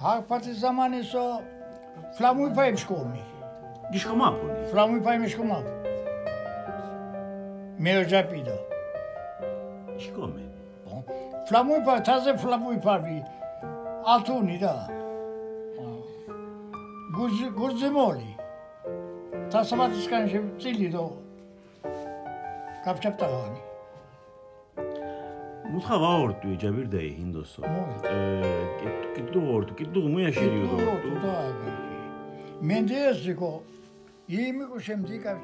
ჰარფათი ზამანისო ფლამუი ფაიმშკომი გიშკომაფონი ფლამუი ფაიმშკომა მეოჯაპიდო შკომე ფლამუი ფა თაზე ფლამუი ფავი ალთუნი და ortu, këtu mu ja shiri u ortu. Këtu ortu, da e Me ndesë, diko, jemi ku shem di ka.